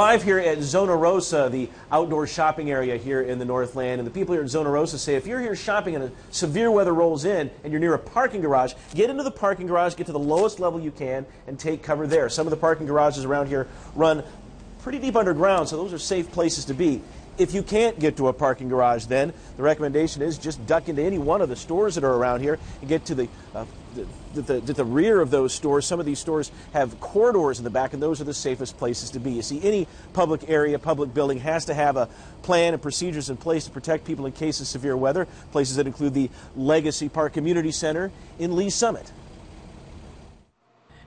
live here at Zona Rosa, the outdoor shopping area here in the Northland. And the people here at Zona Rosa say if you're here shopping and a severe weather rolls in and you're near a parking garage, get into the parking garage, get to the lowest level you can, and take cover there. Some of the parking garages around here run pretty deep underground, so those are safe places to be. If you can't get to a parking garage, then the recommendation is just duck into any one of the stores that are around here and get to the, uh, the, the, the, the, rear of those stores. Some of these stores have corridors in the back, and those are the safest places to be. You see, any public area, public building has to have a plan and procedures in place to protect people in case of severe weather. Places that include the Legacy Park Community Center in Lee's Summit.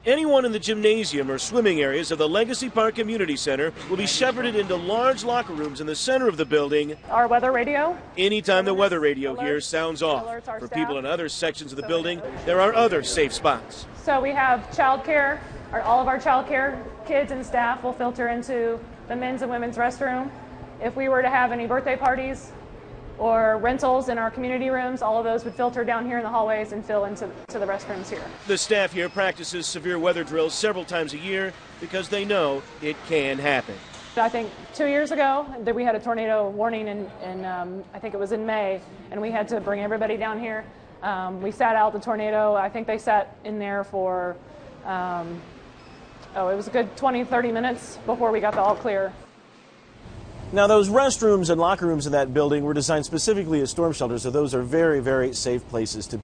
Anyone in the gymnasium or swimming areas of the Legacy Park Community Center will be shepherded into large locker rooms in the center of the building. Our weather radio? Anytime the weather radio here sounds off. For people in other sections of the building, there are other safe spots. So we have childcare. All of our childcare kids and staff will filter into the men's and women's restroom. If we were to have any birthday parties, or rentals in our community rooms, all of those would filter down here in the hallways and fill into to the restrooms here. The staff here practices severe weather drills several times a year because they know it can happen. I think two years ago that we had a tornado warning, in, in um, I think it was in May, and we had to bring everybody down here. Um, we sat out the tornado. I think they sat in there for, um, oh, it was a good 20, 30 minutes before we got the all clear. Now, those restrooms and locker rooms in that building were designed specifically as storm shelters, so those are very, very safe places to be.